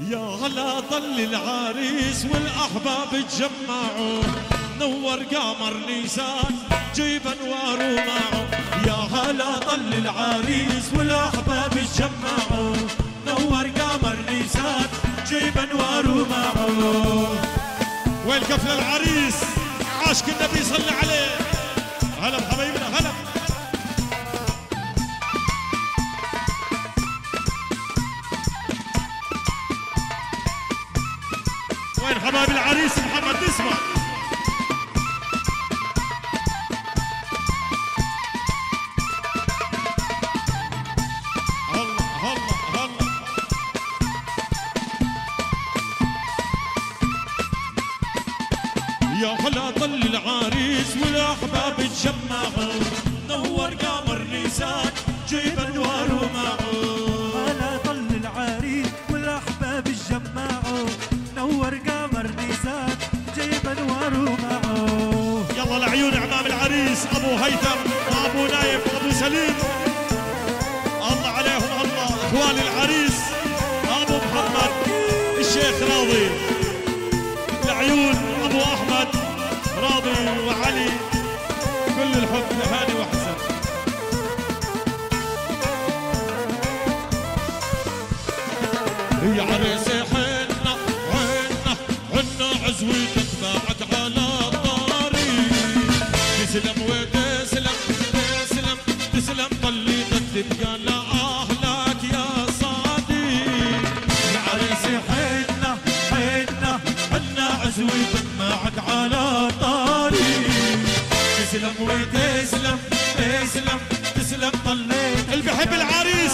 يا هلا ضل العريس والأحباب تجمعوا. نور قمر نيسان جيب أنوار ومعه يا هلا ضل العريس والأحباب تجمعوا. نور قمر نيسان جيب أنوار ومعه وين كفل العريس. عاشق النبي صلى عليه. هلا بحبايبنا هلا. وين حبايب العريس محمد؟ هلا يا هلا ضل العريس والأحباب تجمعوا. أبو هيثم وأبو نايف وأبو سليم. الله عليهم الله. اخوان العريس أبو محمد الشيخ راضي. لعيون أبو أحمد راضي وعلي. كل الحب لهاني وحسن. يا عريسي حنا حنا حنا عزويتك باعت على يا صديق معك على تسلم وتسلم تسلم تسلم طليتك اللي بحب العريس.